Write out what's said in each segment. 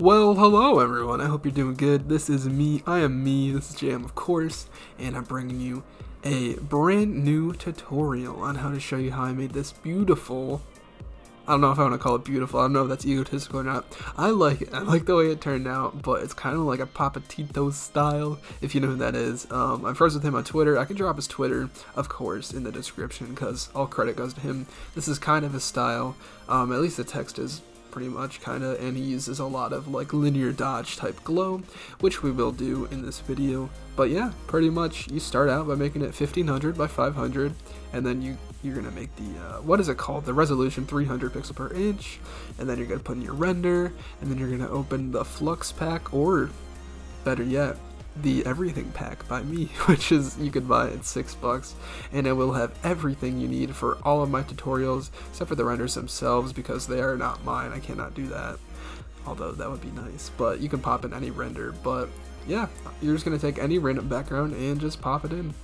Well, hello everyone. I hope you're doing good. This is me. I am me. This is Jam, of course, and I'm bringing you a brand new tutorial on how to show you how I made this beautiful. I don't know if I want to call it beautiful. I don't know if that's egotistical or not. I like it. I like the way it turned out, but it's kind of like a Papatito style, if you know who that is. Um, I'm friends with him on Twitter. I can drop his Twitter, of course, in the description because all credit goes to him. This is kind of his style. Um, at least the text is pretty much kind of and he uses a lot of like linear dodge type glow which we will do in this video. But yeah pretty much you start out by making it 1500 by 500 and then you you're gonna make the uh, what is it called? The resolution 300 pixel per inch and then you're gonna put in your render and then you're gonna open the flux pack or better yet the everything pack by me which is you can buy it six bucks and it will have everything you need for all of my tutorials except for the renders themselves because they are not mine. I cannot do that. Although that would be nice. But you can pop in any render. But yeah you're just going to take any random background and just pop it in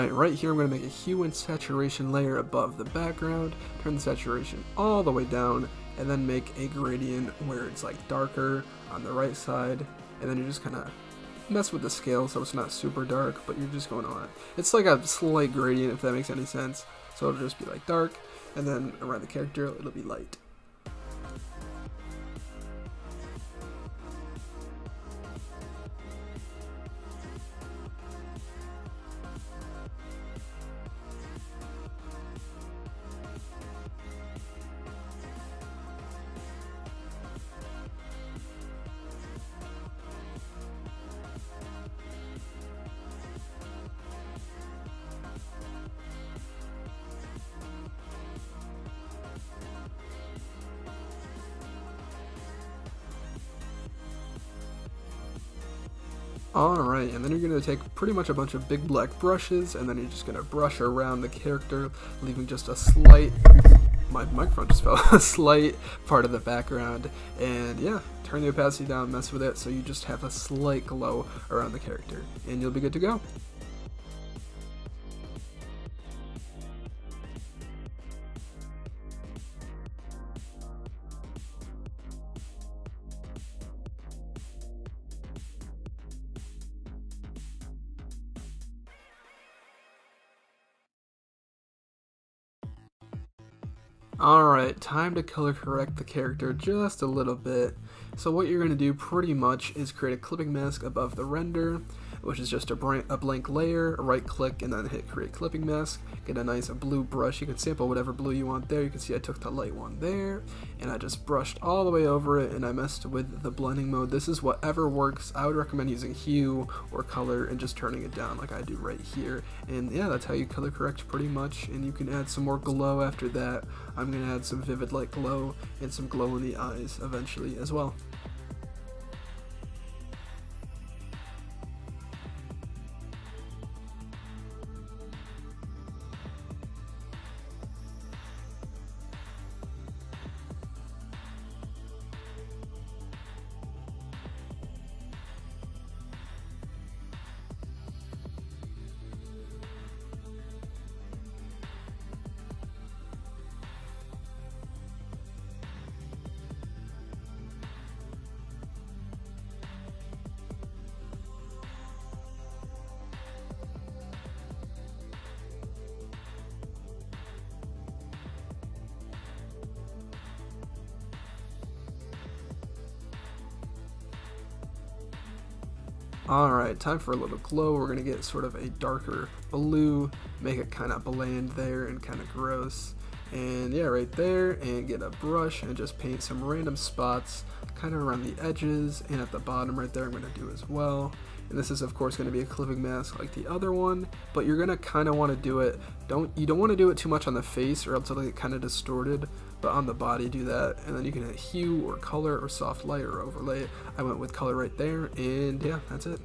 Alright, right here I'm going to make a hue and saturation layer above the background, turn the saturation all the way down, and then make a gradient where it's like darker on the right side, and then you just kind of mess with the scale so it's not super dark, but you're just going on it. It's like a slight gradient if that makes any sense, so it'll just be like dark, and then around the character it'll be light. Then you're going to take pretty much a bunch of big black brushes, and then you're just going to brush around the character, leaving just a slight, my microphone just fell, a slight part of the background, and yeah, turn the opacity down, mess with it, so you just have a slight glow around the character, and you'll be good to go. Time to color correct the character just a little bit. So what you're going to do pretty much is create a clipping mask above the render, which is just a, a blank layer, right click, and then hit create clipping mask. Get a nice blue brush. You can sample whatever blue you want there. You can see I took the light one there, and I just brushed all the way over it, and I messed with the blending mode. This is whatever works. I would recommend using hue or color and just turning it down like I do right here. And yeah, that's how you color correct pretty much, and you can add some more glow after that. I'm going to add some vivid light glow and some glow in the eyes eventually as well. Alright, time for a little glow. We're going to get sort of a darker blue, make it kind of bland there and kind of gross. And yeah, right there, and get a brush and just paint some random spots kind of around the edges and at the bottom right there I'm going to do as well. And this is of course going to be a clipping mask like the other one, but you're going to kind of want to do it, don't you don't want to do it too much on the face or else it'll get kind of distorted, but on the body do that. And then you can hit hue or color or soft light or overlay. I went with color right there and yeah, that's it.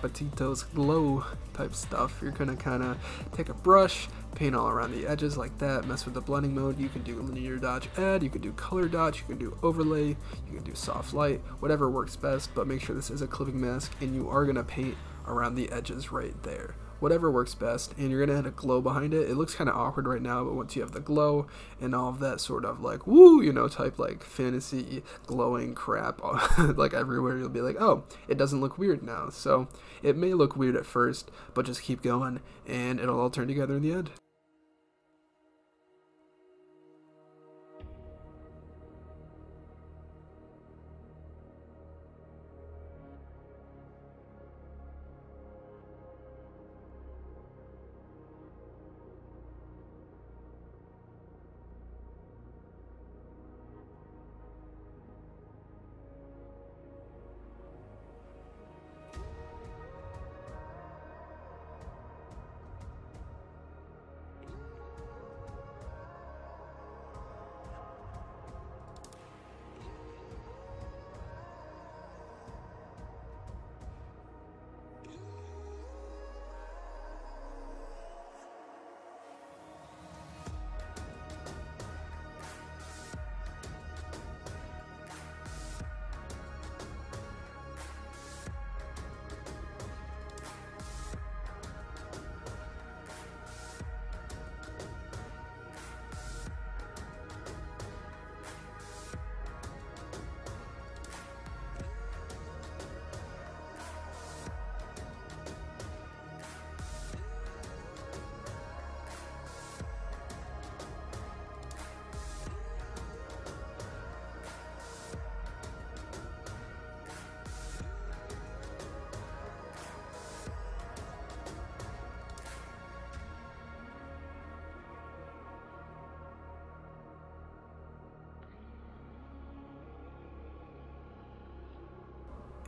Papatitos glow type stuff. You're gonna kinda take a brush, paint all around the edges like that, mess with the blending mode. You can do linear dodge add, you can do color dodge, you can do overlay, you can do soft light, whatever works best, but make sure this is a clipping mask and you are gonna paint around the edges right there whatever works best and you're gonna add a glow behind it. It looks kind of awkward right now but once you have the glow and all of that sort of like woo you know type like fantasy glowing crap like everywhere you'll be like oh it doesn't look weird now. So it may look weird at first but just keep going and it'll all turn together in the end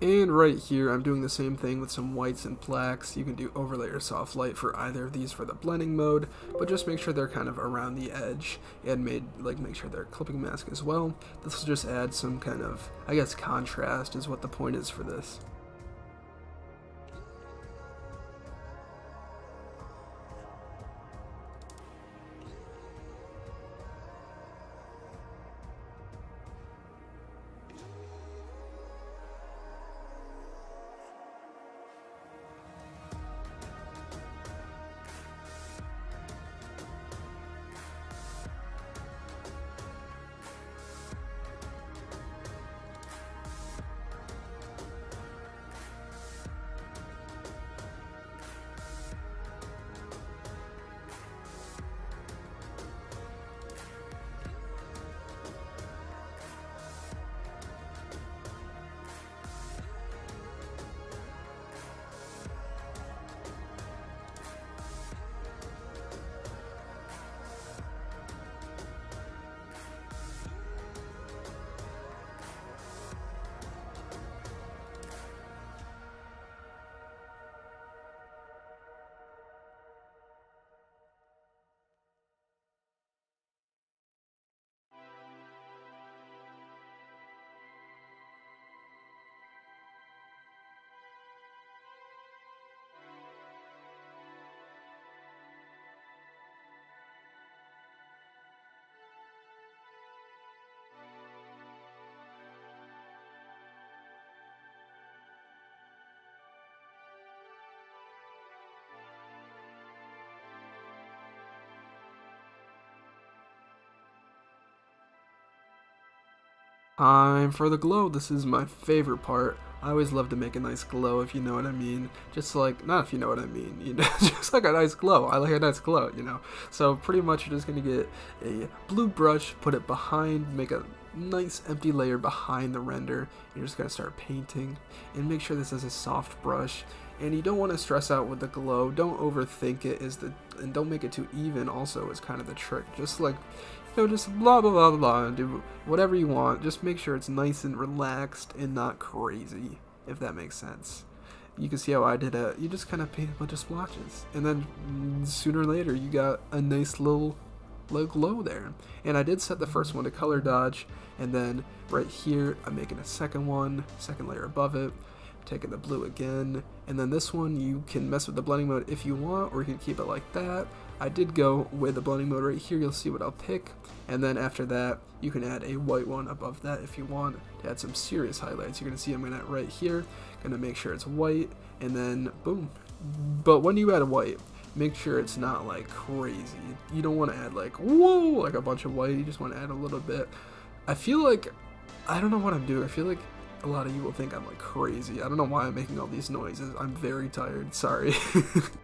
And right here, I'm doing the same thing with some whites and blacks. You can do overlay or soft light for either of these for the blending mode, but just make sure they're kind of around the edge and made like make sure they're clipping mask as well. This will just add some kind of, I guess, contrast is what the point is for this. Time for the glow. This is my favorite part. I always love to make a nice glow, if you know what I mean. Just like, not if you know what I mean, you know, just like a nice glow. I like a nice glow, you know. So pretty much you're just going to get a blue brush, put it behind, make a nice empty layer behind the render. You're just going to start painting and make sure this is a soft brush. And you don't want to stress out with the glow. Don't overthink it is the and don't make it too even also is kind of the trick. Just like know, just blah blah blah blah, do whatever you want. Just make sure it's nice and relaxed and not crazy, if that makes sense. You can see how I did it. You just kind of paint a bunch of splotches, and then sooner or later you got a nice little, little glow there. And I did set the first one to color dodge, and then right here I'm making a second one, second layer above it taking the blue again, and then this one you can mess with the blending mode if you want, or you can keep it like that. I did go with the blending mode right here, you'll see what I'll pick, and then after that, you can add a white one above that if you want to add some serious highlights. You're going to see I'm going to right here, going to make sure it's white, and then boom. But when you add a white, make sure it's not like crazy. You don't want to add like, whoa, like a bunch of white, you just want to add a little bit. I feel like, I don't know what I'm doing, I feel like a lot of you will think I'm like crazy. I don't know why I'm making all these noises. I'm very tired. Sorry.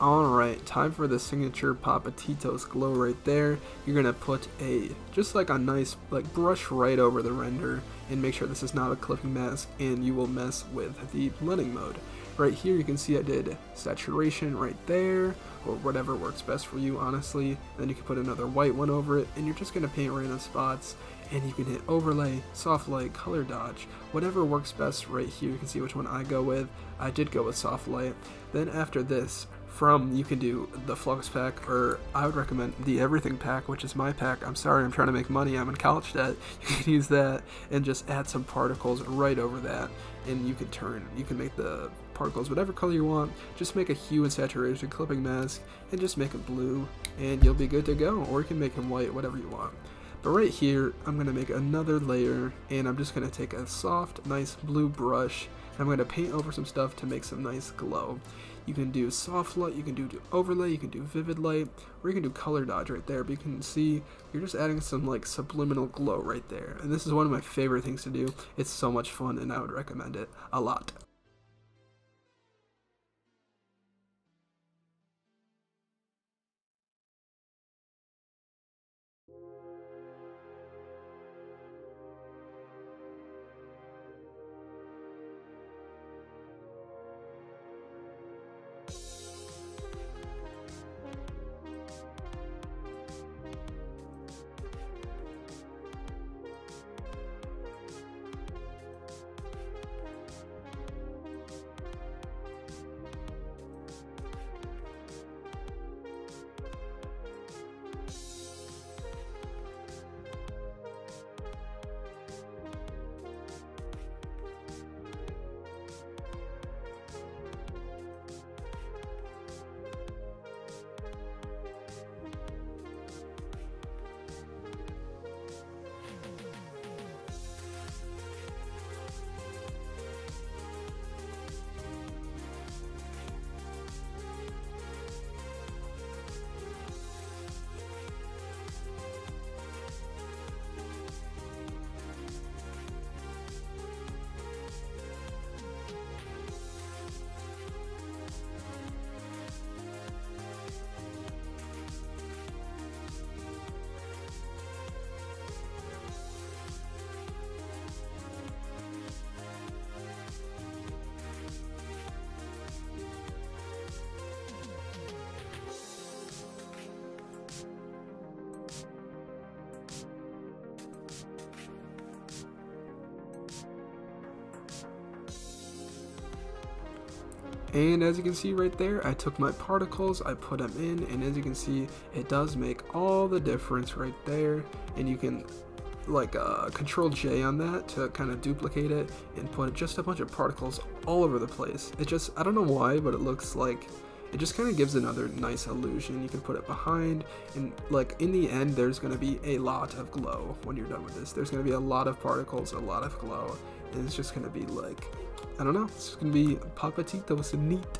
Alright, time for the signature Papatitos glow right there. You're going to put a, just like a nice, like brush right over the render and make sure this is not a clipping mask and you will mess with the blending mode. Right here you can see I did saturation right there or whatever works best for you honestly. Then you can put another white one over it and you're just going to paint random spots and you can hit overlay, soft light, color dodge, whatever works best right here. You can see which one I go with. I did go with soft light. Then after this, from, you can do the Flux pack, or I would recommend the Everything pack, which is my pack. I'm sorry, I'm trying to make money. I'm in college debt. You can use that and just add some particles right over that, and you can turn, you can make the particles whatever color you want. Just make a hue and saturation clipping mask, and just make it blue, and you'll be good to go. Or you can make them white, whatever you want. But right here, I'm going to make another layer, and I'm just going to take a soft, nice blue brush, and I'm going to paint over some stuff to make some nice glow. You can do soft light, you can do do overlay, you can do vivid light, or you can do color dodge right there. But you can see you're just adding some like subliminal glow right there. And this is one of my favorite things to do. It's so much fun and I would recommend it a lot. And as you can see right there, I took my particles, I put them in, and as you can see, it does make all the difference right there. And you can like uh, control J on that to kind of duplicate it and put just a bunch of particles all over the place. It just, I don't know why, but it looks like it just kind of gives another nice illusion. You can put it behind, and like in the end, there's going to be a lot of glow when you're done with this. There's going to be a lot of particles, a lot of glow, and it's just going to be like, I don't know, it's going to be Papatito, some neat.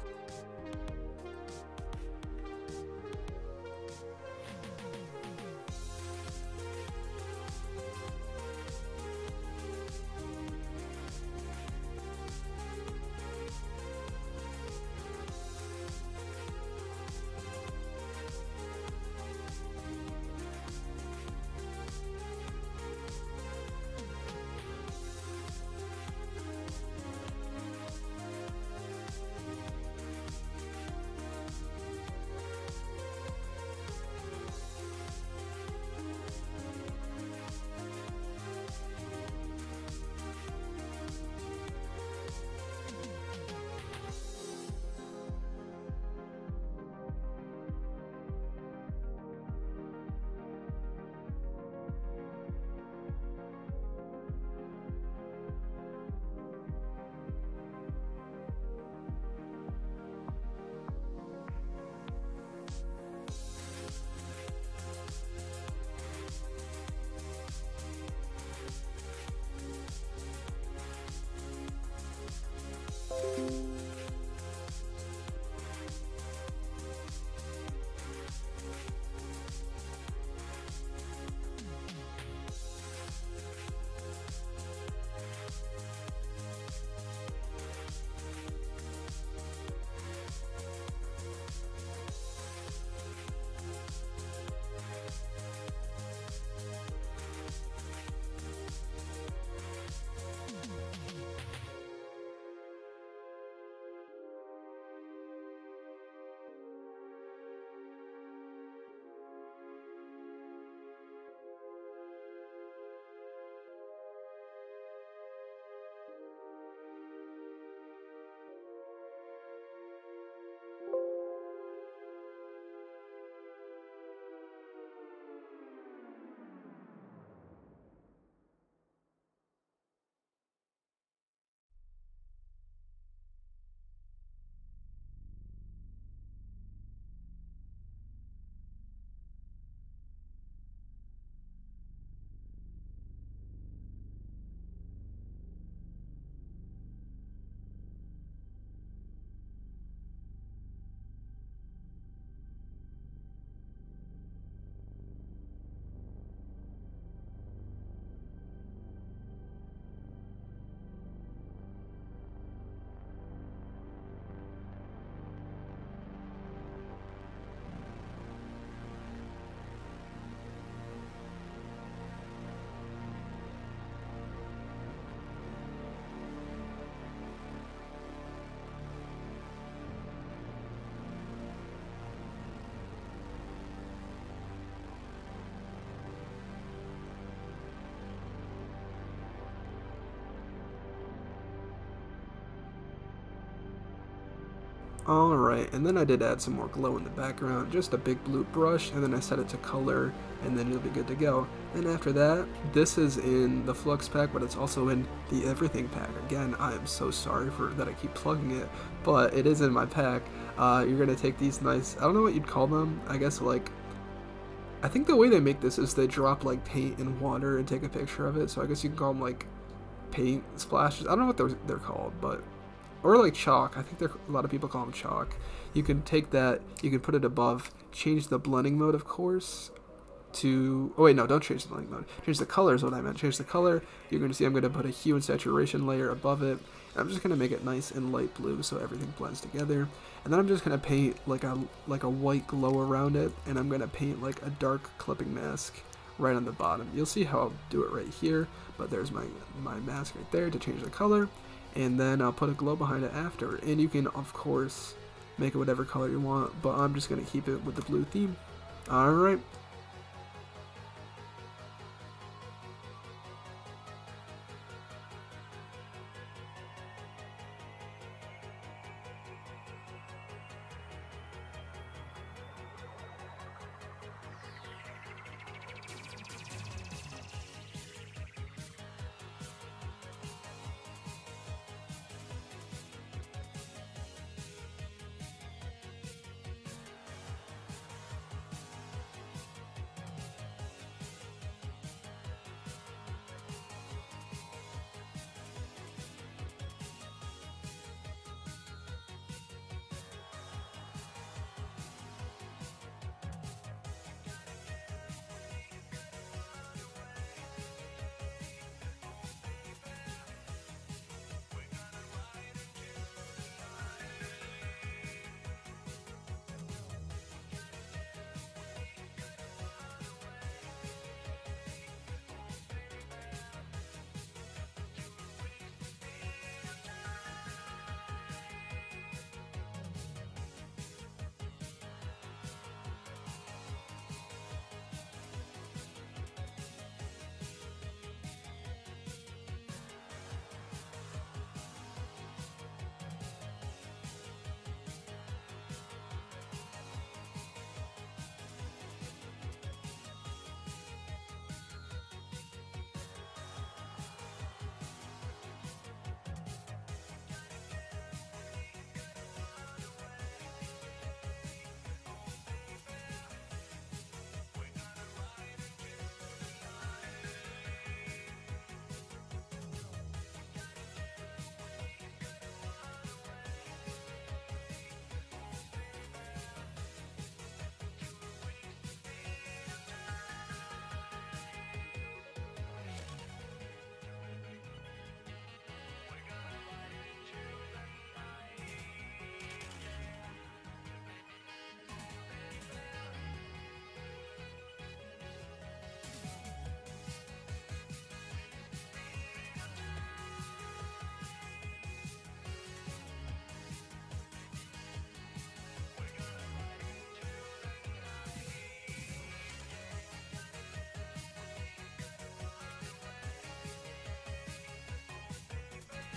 Alright, and then I did add some more glow in the background, just a big blue brush, and then I set it to color, and then it'll be good to go. And after that, this is in the Flux pack, but it's also in the Everything pack. Again, I am so sorry for that I keep plugging it, but it is in my pack. Uh, you're going to take these nice, I don't know what you'd call them, I guess like, I think the way they make this is they drop like paint in water and take a picture of it, so I guess you can call them like paint splashes. I don't know what they're, they're called, but or like chalk. I think a lot of people call them chalk. You can take that, you can put it above, change the blending mode, of course, to, oh wait, no, don't change the blending mode. Change the color is what I meant. Change the color. You're going to see I'm going to put a hue and saturation layer above it. I'm just going to make it nice and light blue so everything blends together. And then I'm just going to paint like a, like a white glow around it, and I'm going to paint like a dark clipping mask right on the bottom. You'll see how I'll do it right here, but there's my, my mask right there to change the color and then I'll put a glow behind it after. And you can, of course, make it whatever color you want, but I'm just going to keep it with the blue theme. Alright.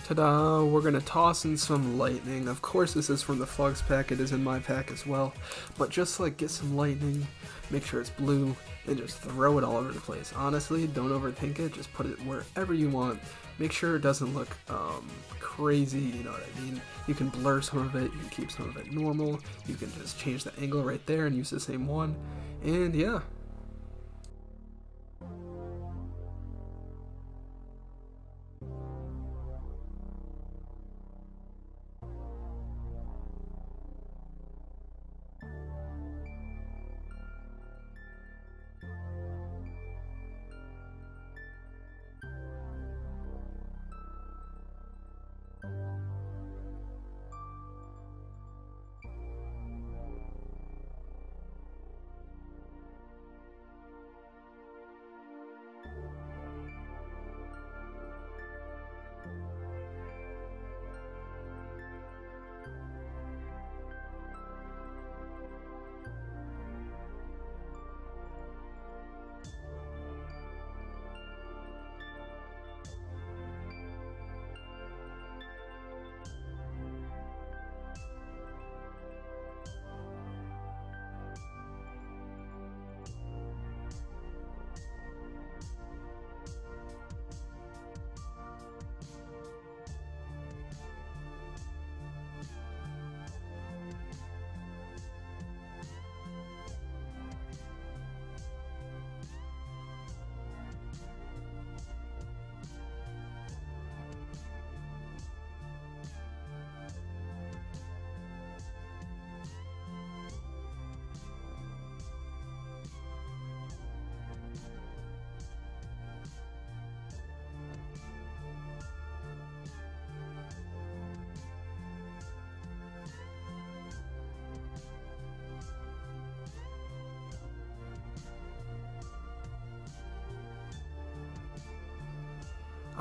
Ta-da! We're gonna toss in some lightning. Of course this is from the Flux pack, it is in my pack as well. But just like get some lightning, make sure it's blue, and just throw it all over the place. Honestly, don't overthink it, just put it wherever you want. Make sure it doesn't look um, crazy, you know what I mean? You can blur some of it, you can keep some of it normal, you can just change the angle right there and use the same one. And yeah,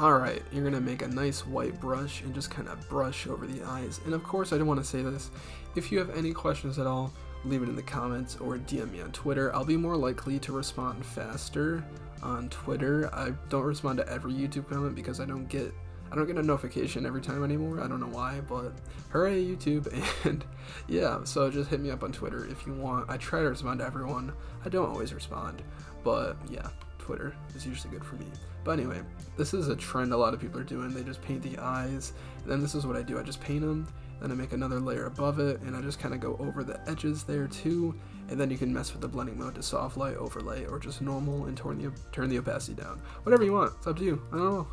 Alright, you're going to make a nice white brush and just kind of brush over the eyes. And of course, I do not want to say this, if you have any questions at all, leave it in the comments or DM me on Twitter. I'll be more likely to respond faster on Twitter. I don't respond to every YouTube comment because I don't get I don't get a notification every time anymore. I don't know why, but hooray YouTube and yeah, so just hit me up on Twitter if you want. I try to respond to everyone. I don't always respond, but yeah. Twitter is usually good for me. But anyway, this is a trend a lot of people are doing. They just paint the eyes, and then this is what I do. I just paint them, then I make another layer above it, and I just kind of go over the edges there too, and then you can mess with the blending mode to soft light, overlay, or just normal and turn the, turn the opacity down. Whatever you want, it's up to you. I don't know.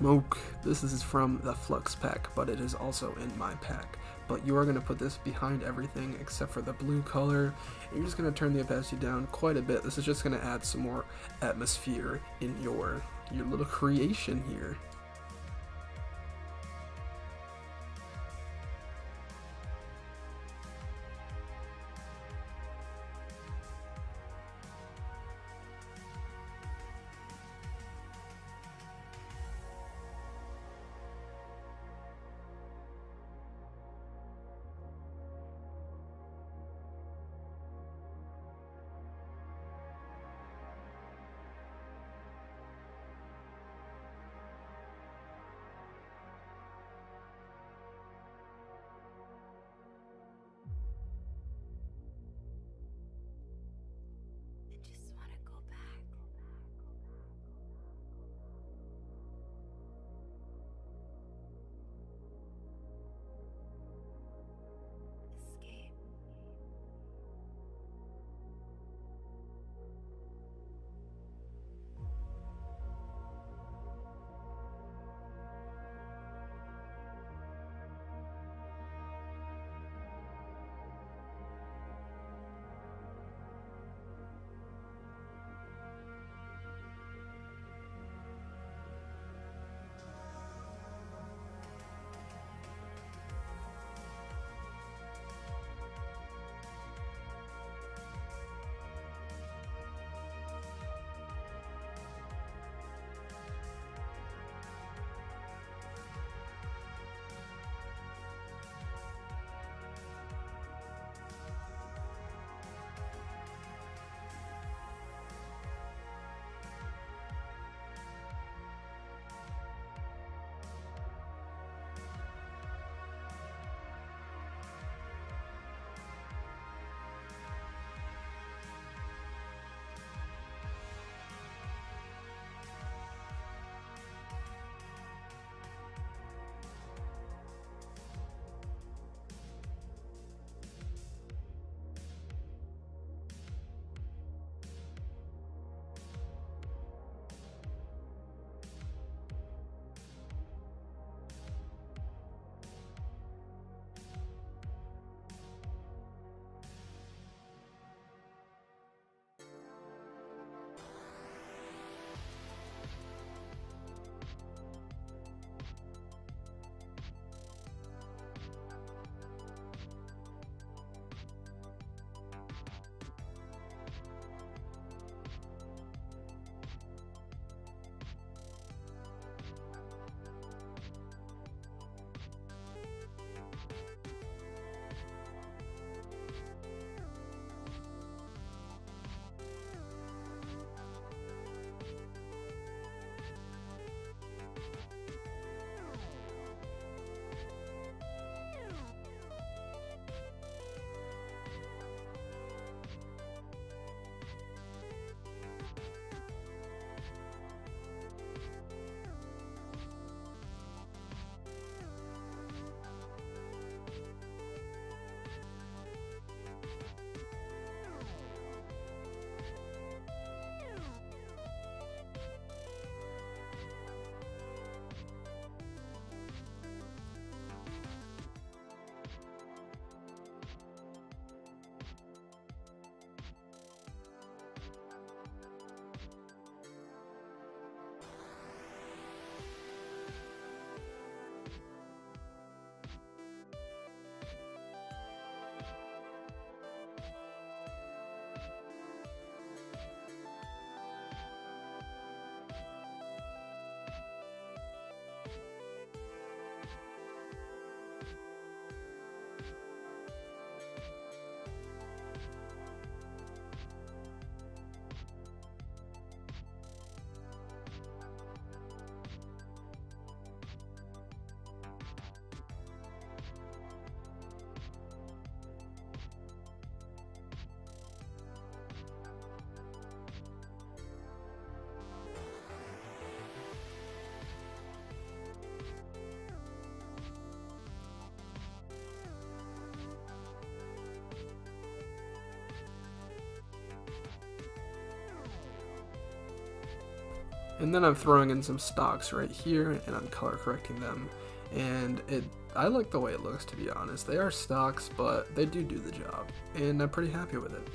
Smoke. This is from the Flux pack, but it is also in my pack. But you are going to put this behind everything except for the blue color. You're just going to turn the opacity down quite a bit. This is just going to add some more atmosphere in your, your little creation here. And then I'm throwing in some stocks right here and I'm color correcting them. And it I like the way it looks to be honest. They are stocks, but they do do the job. And I'm pretty happy with it.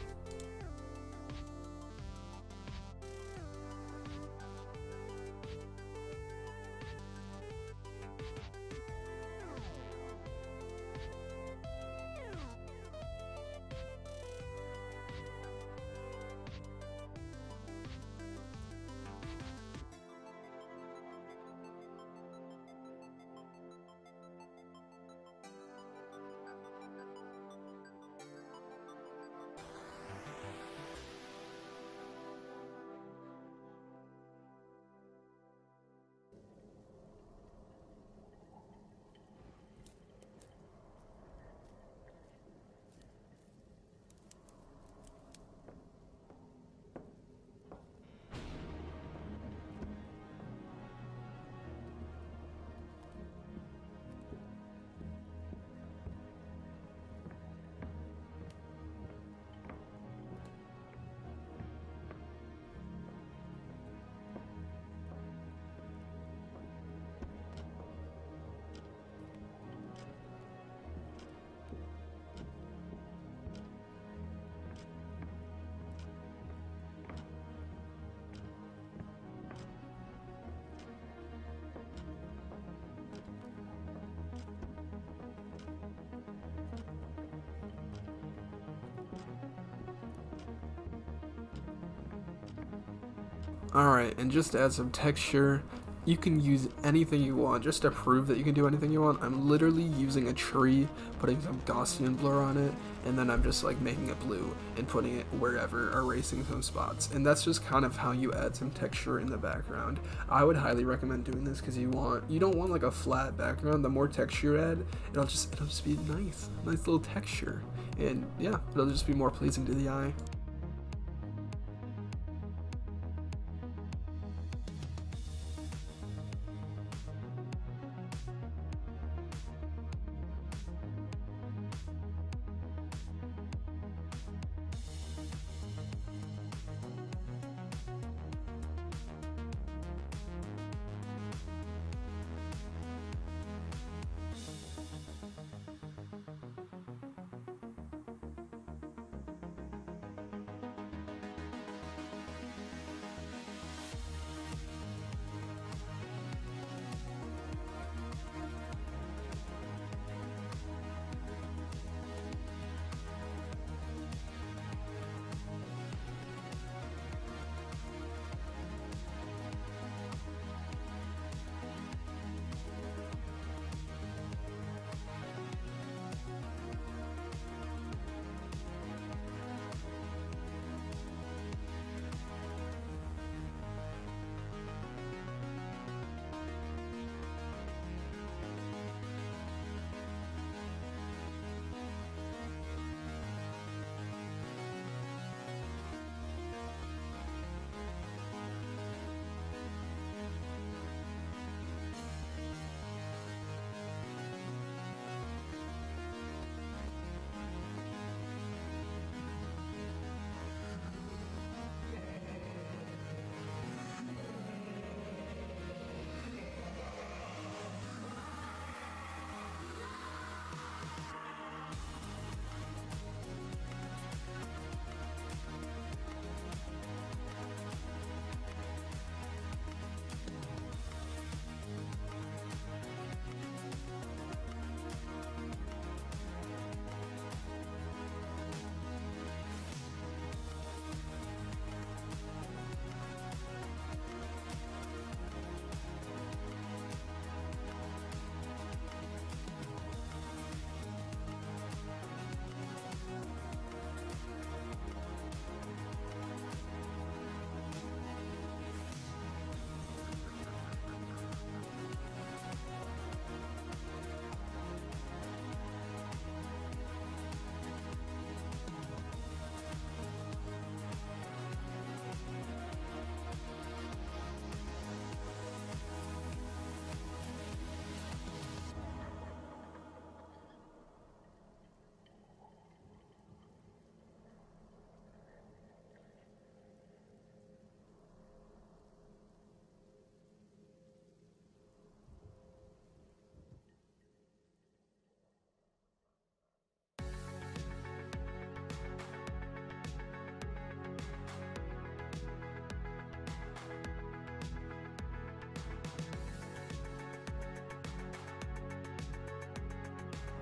Alright, and just to add some texture, you can use anything you want just to prove that you can do anything you want. I'm literally using a tree, putting some Gaussian blur on it, and then I'm just like making it blue and putting it wherever, erasing some spots. And that's just kind of how you add some texture in the background. I would highly recommend doing this because you want you don't want like a flat background. The more texture you add, it'll just it'll just be nice, nice little texture. And yeah, it'll just be more pleasing to the eye.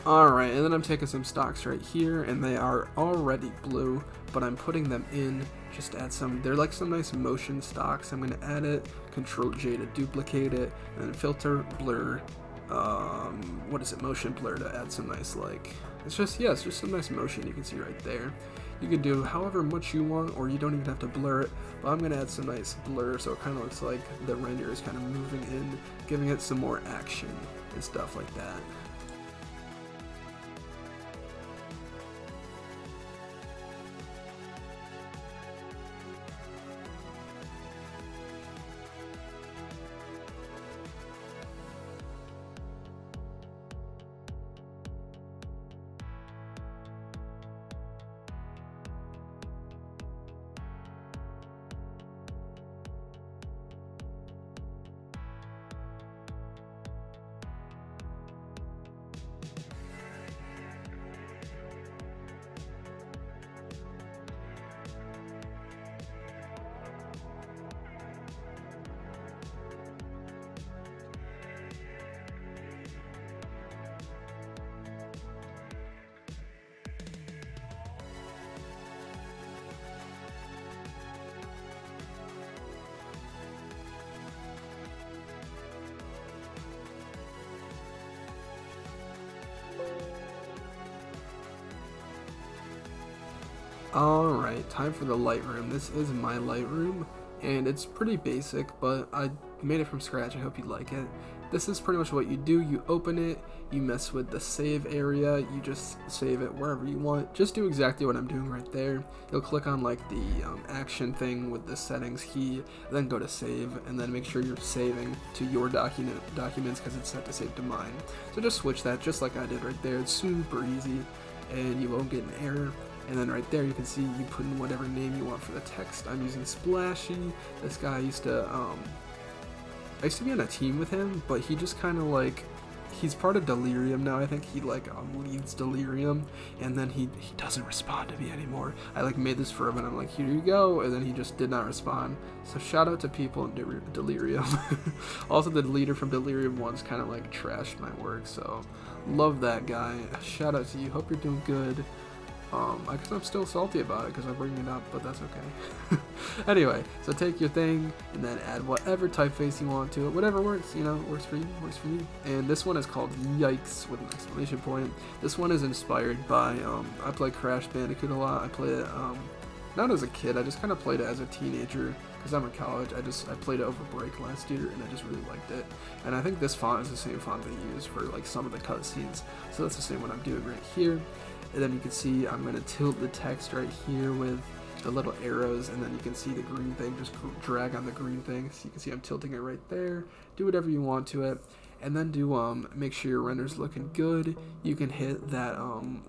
Alright, and then I'm taking some stocks right here, and they are already blue, but I'm putting them in just to add some, they're like some nice motion stocks. I'm going to add it, Control J to duplicate it, and filter, blur, um, what is it, motion blur to add some nice like, it's just, yeah, it's just some nice motion you can see right there. You can do however much you want, or you don't even have to blur it, but I'm going to add some nice blur so it kind of looks like the render is kind of moving in, giving it some more action and stuff like that. For the Lightroom. This is my Lightroom, and it's pretty basic, but I made it from scratch. I hope you like it. This is pretty much what you do. You open it, you mess with the save area, you just save it wherever you want. Just do exactly what I'm doing right there. You'll click on like the um, action thing with the settings key, then go to save, and then make sure you're saving to your document documents because it's set to save to mine. So just switch that just like I did right there. It's super easy, and you won't get an error. And then right there you can see you put in whatever name you want for the text. I'm using Splashy. This guy used to, um, I used to be on a team with him, but he just kind of like, he's part of Delirium now. I think he like um, leads Delirium, and then he he doesn't respond to me anymore. I like made this for him, and I'm like, here you go, and then he just did not respond. So shout out to people in De Delirium. also, the leader from Delirium once kind of like trashed my work, so love that guy. Shout out to you. Hope you're doing good. Um, I guess I'm still salty about it because I'm bringing it up, but that's okay. anyway, so take your thing and then add whatever typeface you want to it. Whatever works, you know, works for you, works for me. And this one is called Yikes with an exclamation point. This one is inspired by, um, I play Crash Bandicoot a lot. I play it, um, not as a kid, I just kind of played it as a teenager because I'm in college. I just I played it over break last year and I just really liked it. And I think this font is the same font they use for like some of the cutscenes. So that's the same one I'm doing right here and then you can see I'm going to tilt the text right here with the little arrows and then you can see the green thing just drag on the green thing. So you can see I'm tilting it right there. Do whatever you want to it. And then do um make sure your render's looking good. You can hit that um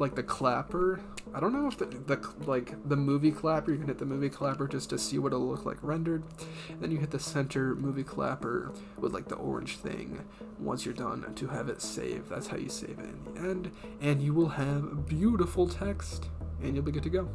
like the clapper. I don't know if the, the like the movie clapper, you can hit the movie clapper just to see what it'll look like rendered. And then you hit the center movie clapper with like the orange thing once you're done to have it save. That's how you save it in the end. And you will have beautiful text and you'll be good to go.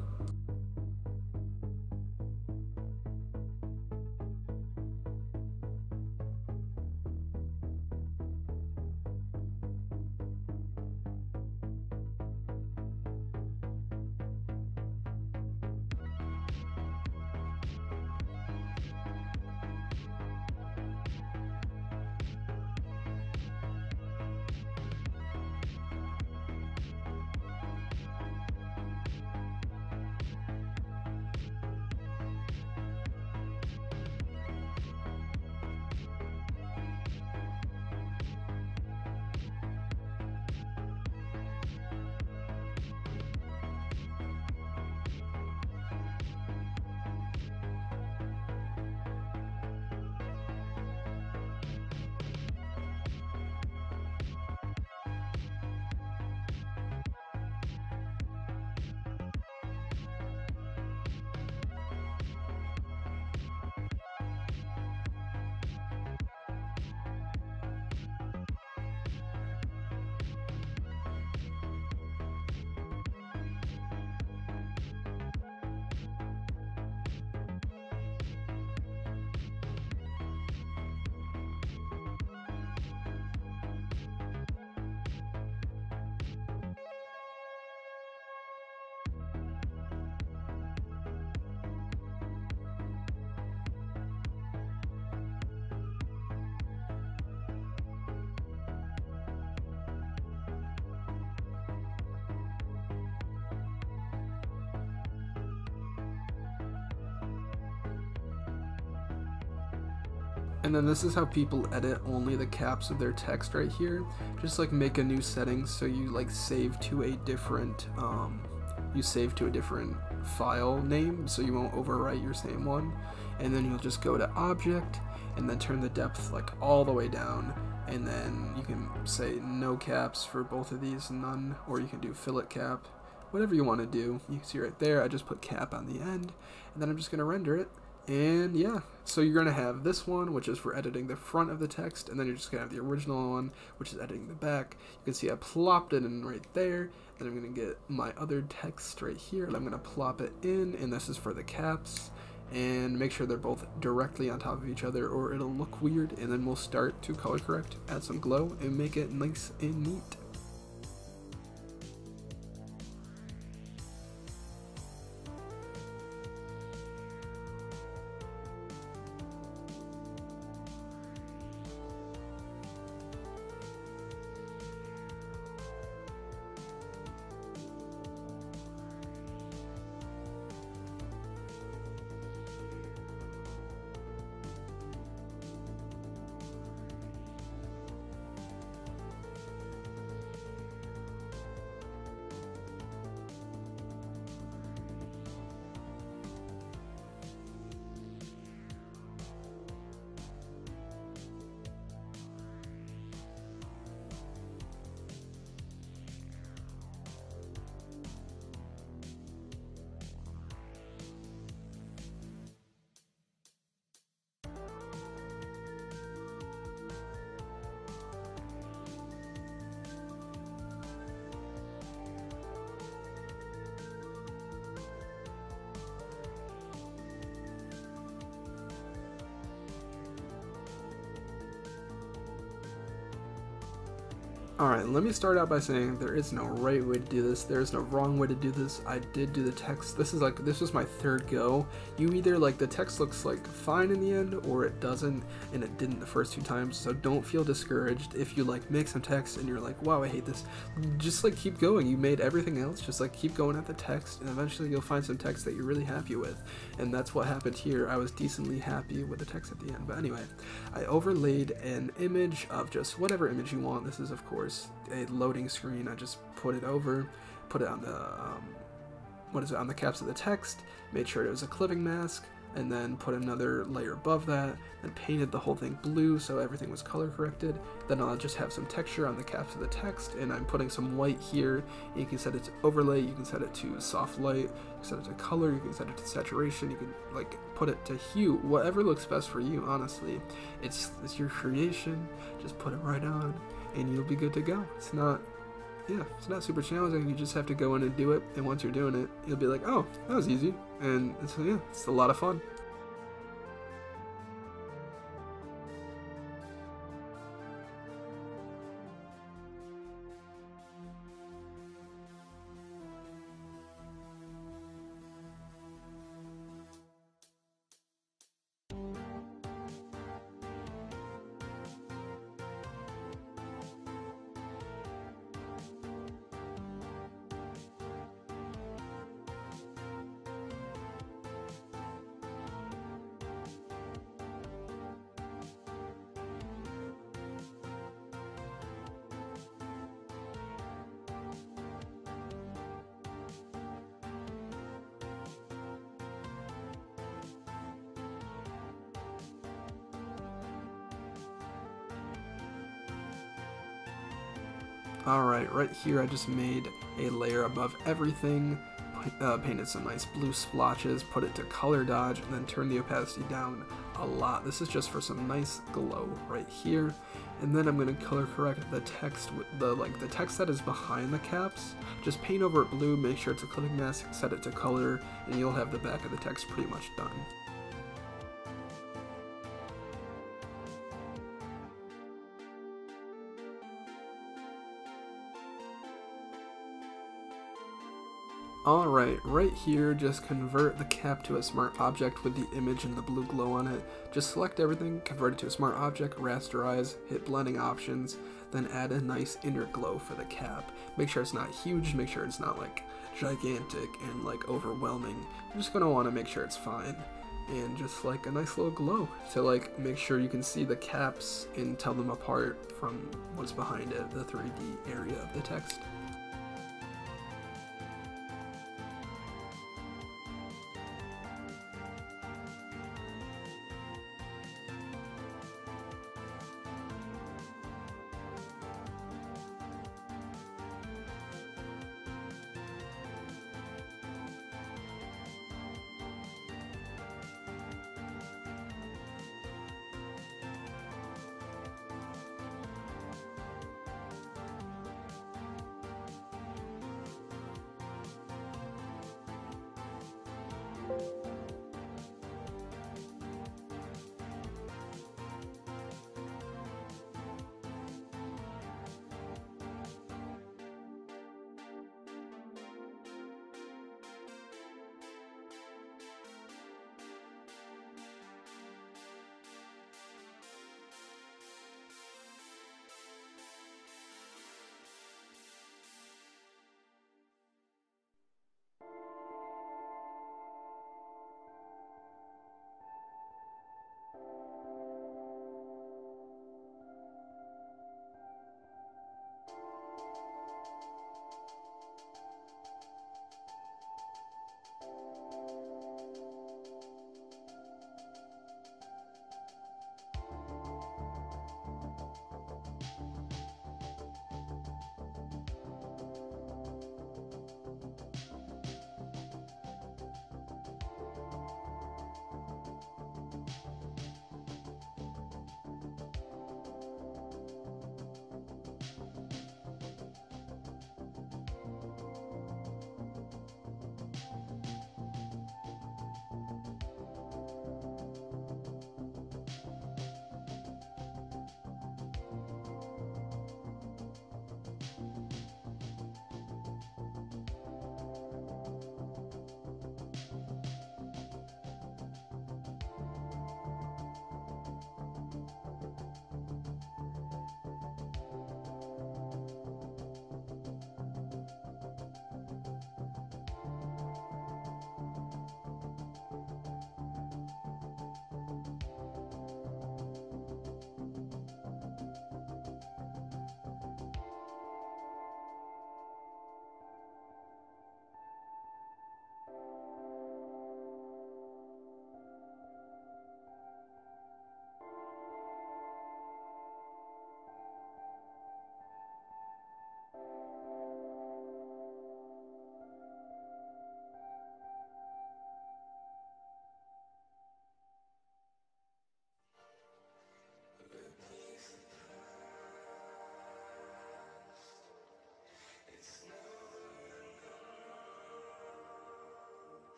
And then this is how people edit only the caps of their text right here. Just like make a new setting so you like save to a different, um, you save to a different file name so you won't overwrite your same one. And then you'll just go to object and then turn the depth like all the way down. And then you can say no caps for both of these, none, or you can do fillet cap, whatever you want to do. You can see right there, I just put cap on the end, and then I'm just going to render it and yeah, so you're going to have this one, which is for editing the front of the text, and then you're just going to have the original one, which is editing the back. You can see I plopped it in right there, and I'm going to get my other text right here, and I'm going to plop it in, and this is for the caps, and make sure they're both directly on top of each other, or it'll look weird, and then we'll start to color correct, add some glow, and make it nice and neat. Let me start out by saying there is no right way to do this, there is no wrong way to do this. I did do the text. This is like, this was my third go. You either, like, the text looks like fine in the end, or it doesn't, and it didn't the first two times, so don't feel discouraged. If you, like, make some text and you're like, wow, I hate this, just, like, keep going. You made everything else, just, like, keep going at the text, and eventually you'll find some text that you're really happy with. And that's what happened here. I was decently happy with the text at the end. But anyway, I overlaid an image of just whatever image you want. This is, of course, a loading screen. I just put it over, put it on the, um, what is it, on the caps of the text, made sure it was a clipping mask, and then put another layer above that, and painted the whole thing blue so everything was color corrected. Then I'll just have some texture on the caps of the text, and I'm putting some white here. You can set it to overlay, you can set it to soft light, you can set it to color, you can set it to saturation, you can like put it to hue, whatever looks best for you, honestly. It's, it's your creation, just put it right on and you'll be good to go. It's not, yeah, it's not super challenging. You just have to go in and do it. And once you're doing it, you'll be like, oh, that was easy. And so, yeah, it's a lot of fun. Here I just made a layer above everything, uh, painted some nice blue splotches, put it to color dodge, and then turn the opacity down a lot. This is just for some nice glow right here. And then I'm going to color correct the text, with the like the text that is behind the caps. Just paint over it blue, make sure it's a clipping mask, set it to color, and you'll have the back of the text pretty much done. Right here, just convert the cap to a smart object with the image and the blue glow on it. Just select everything, convert it to a smart object, rasterize, hit blending options, then add a nice inner glow for the cap. Make sure it's not huge, make sure it's not like gigantic and like overwhelming. You're just gonna wanna make sure it's fine. and just like a nice little glow to like make sure you can see the caps and tell them apart from what's behind it, the 3D area of the text.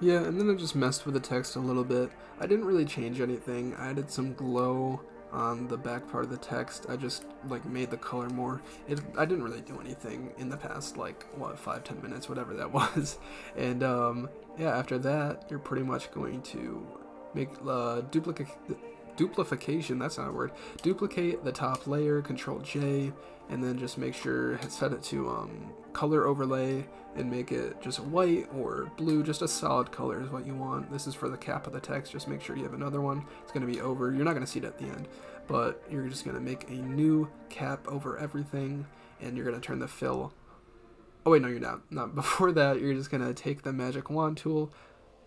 Yeah, and then I just messed with the text a little bit. I didn't really change anything. I added some glow on the back part of the text. I just like made the color more. It, I didn't really do anything in the past like what five ten minutes, whatever that was. And um, yeah, after that, you're pretty much going to make uh, duplicate duplication, that's not a word, duplicate the top layer, control J, and then just make sure, set it to um, color overlay, and make it just white or blue, just a solid color is what you want. This is for the cap of the text, just make sure you have another one. It's going to be over, you're not going to see it at the end, but you're just going to make a new cap over everything, and you're going to turn the fill Oh wait, no, you're not. Not before that. You're just gonna take the magic wand tool,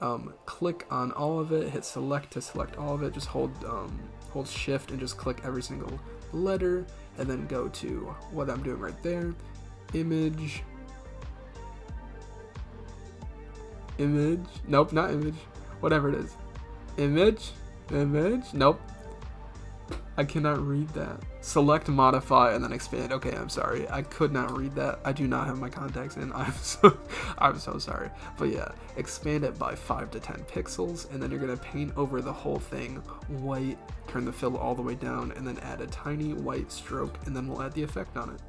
um, click on all of it, hit select to select all of it, just hold, um, hold shift and just click every single letter, and then go to what I'm doing right there, image, image, nope, not image, whatever it is, image, image, nope, I cannot read that. Select modify and then expand. Okay, I'm sorry. I could not read that. I do not have my contacts in. I'm so I'm so sorry. But yeah, expand it by 5 to 10 pixels and then you're going to paint over the whole thing white, turn the fill all the way down and then add a tiny white stroke and then we'll add the effect on it.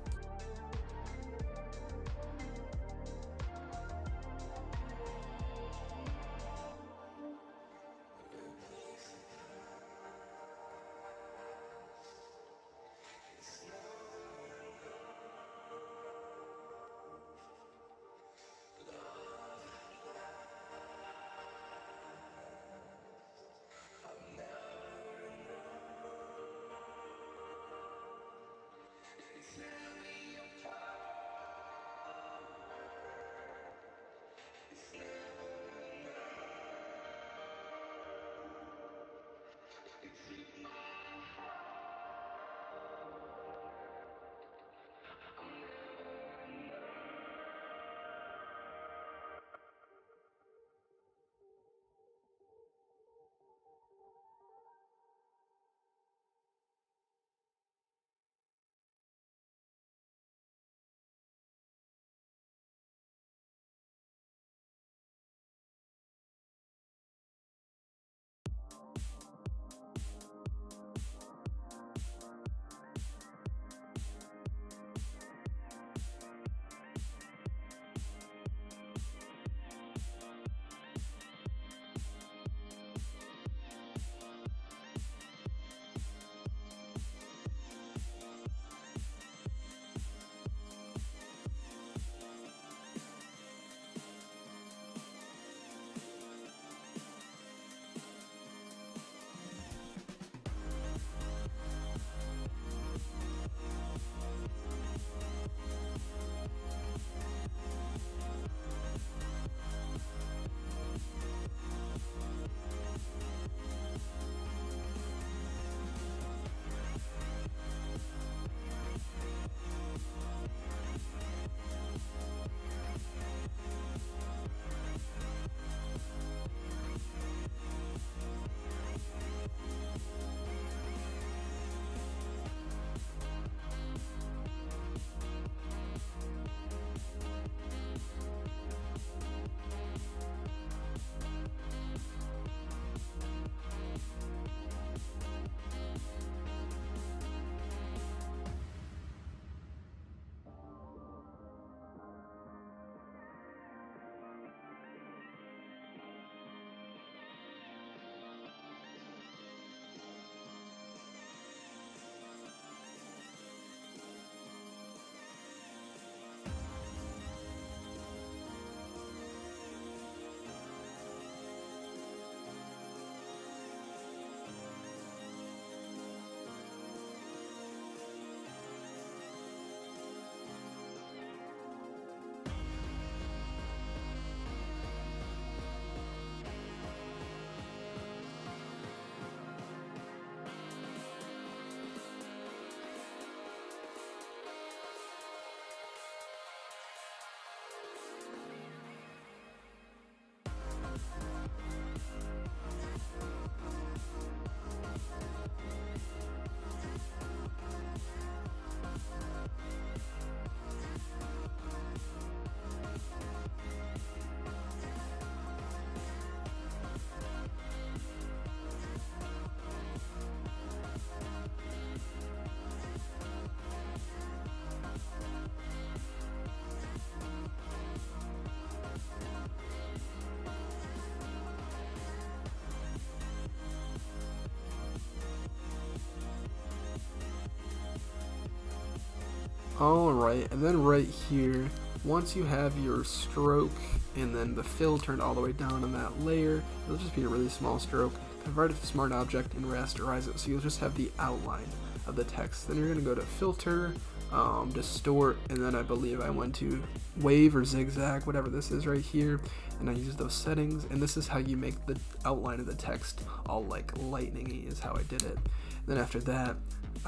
Alright, and then right here, once you have your stroke and then the fill turned all the way down on that layer, it'll just be a really small stroke. Convert it to smart object and rasterize it so you'll just have the outline of the text. Then you're going to go to filter, um, distort, and then I believe I went to wave or zigzag, whatever this is right here, and I use those settings, and this is how you make the outline of the text all like lightningy is how I did it. And then after that,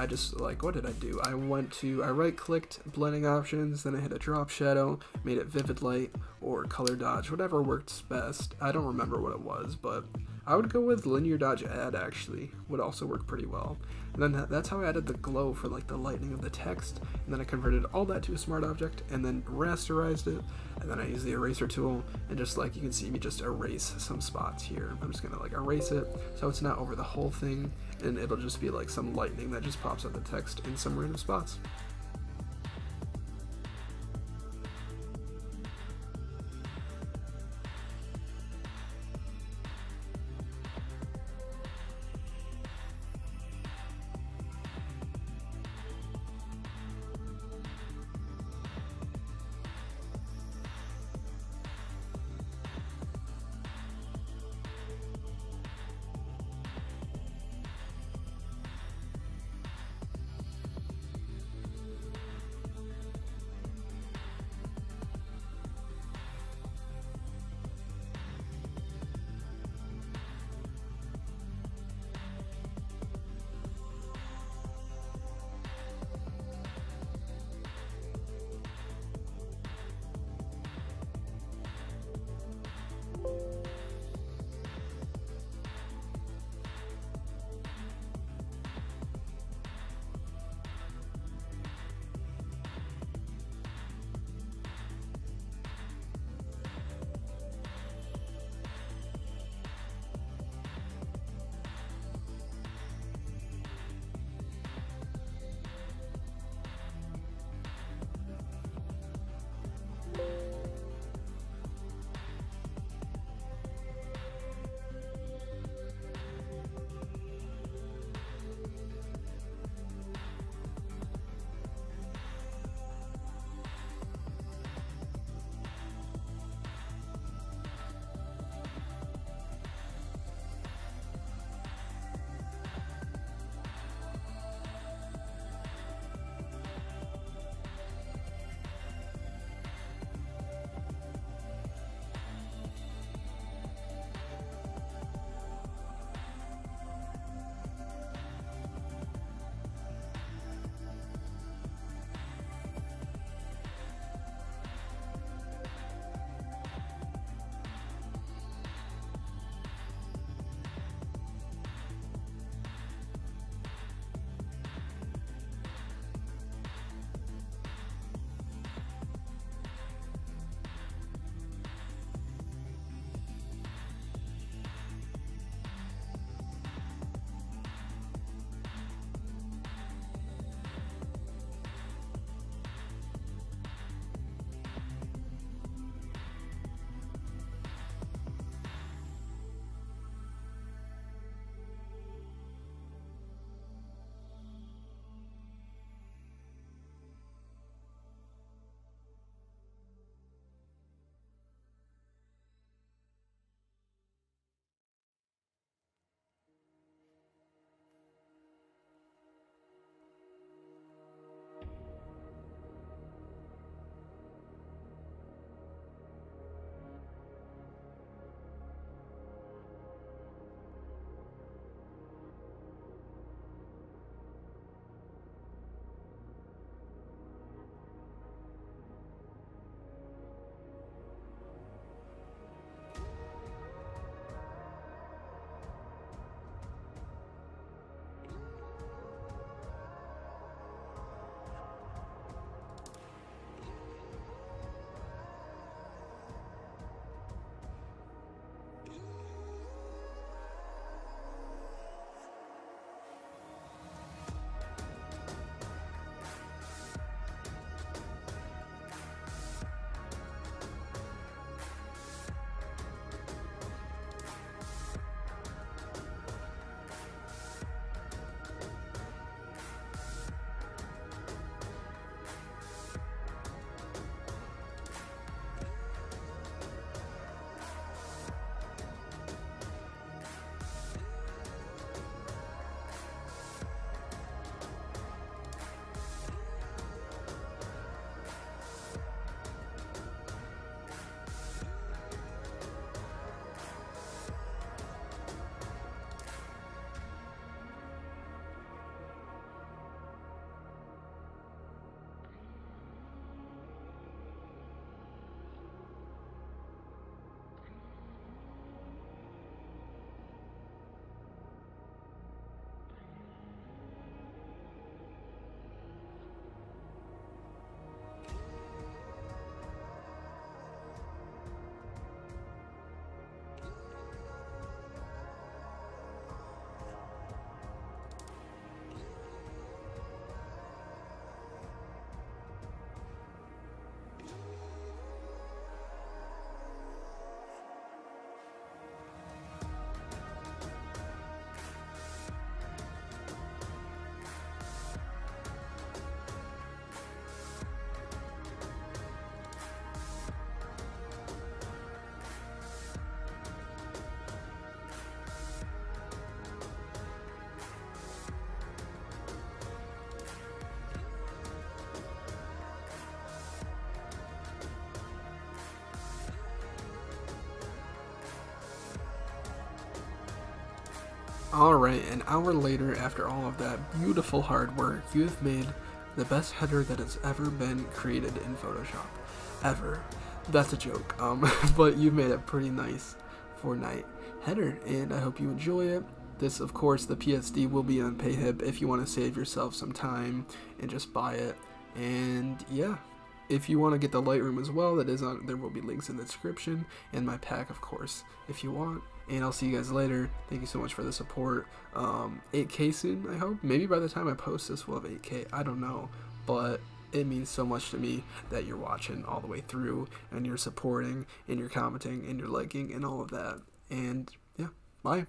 I just like what did I do? I went to I right clicked blending options, then I hit a drop shadow, made it vivid light or color dodge, whatever works best. I don't remember what it was, but I would go with linear dodge add actually, would also work pretty well. And then that's how I added the glow for like the lightning of the text, and then I converted all that to a smart object, and then rasterized it, and then I use the eraser tool, and just like you can see me just erase some spots here. I'm just gonna like erase it, so it's not over the whole thing, and it'll just be like some lightning that just pops out the text in some random spots. Alright, an hour later, after all of that beautiful hard work, you have made the best header that has ever been created in Photoshop. Ever. That's a joke, um, but you've made a pretty nice Fortnite header, and I hope you enjoy it. This, of course, the PSD will be on PayHip if you want to save yourself some time and just buy it. And yeah, if you want to get the Lightroom as well, that is on. There will be links in the description and my pack, of course, if you want and I'll see you guys later. Thank you so much for the support. Um, 8K soon, I hope. Maybe by the time I post this, we'll have 8K. I don't know, but it means so much to me that you're watching all the way through and you're supporting and you're commenting and you're liking and all of that. And yeah, bye.